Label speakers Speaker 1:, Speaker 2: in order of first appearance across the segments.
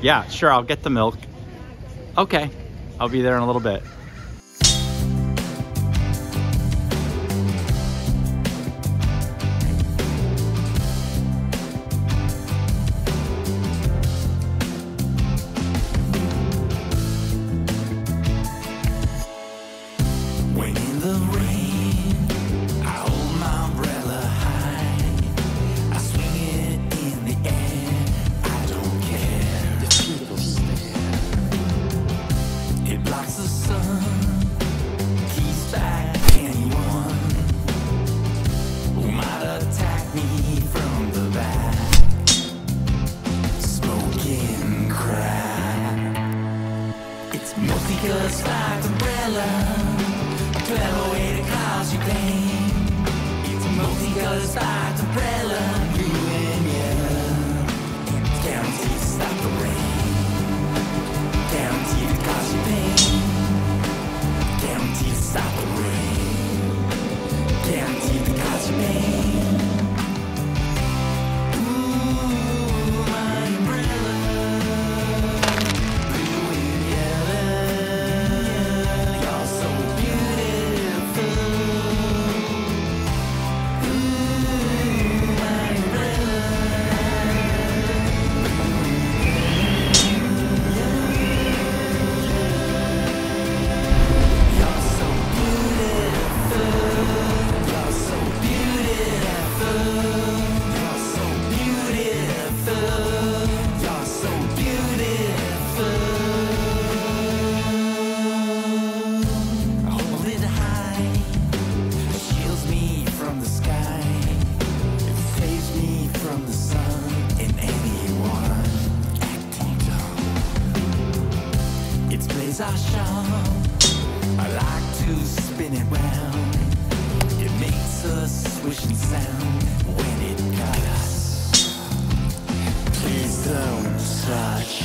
Speaker 1: Yeah, sure, I'll get the milk. Okay, I'll be there in a little bit.
Speaker 2: Speakers, flags, umbrella, 1208 cause you paint. as I shall. I like to spin it round. It makes a swishing sound when it got us. Please don't touch.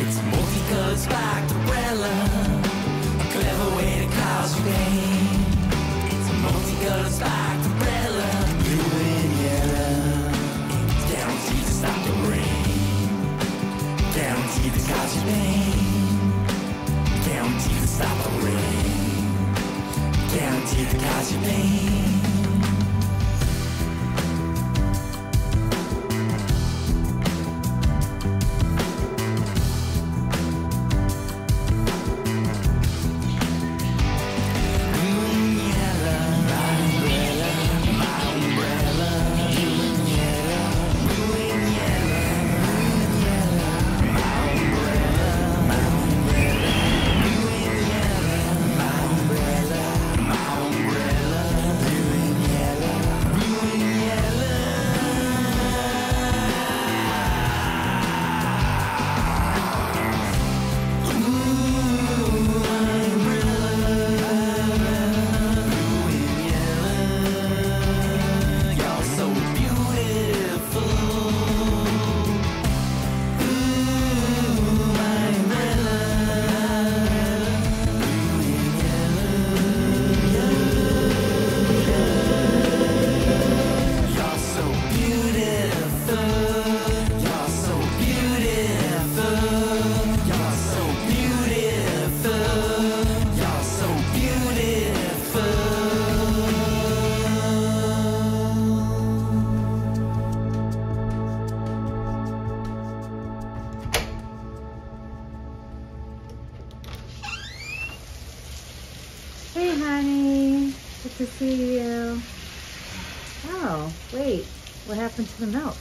Speaker 2: It's multicolors like the umbrella. A clever way to cause you pain. to
Speaker 3: me. to see you. Oh, wait. What happened to the milk?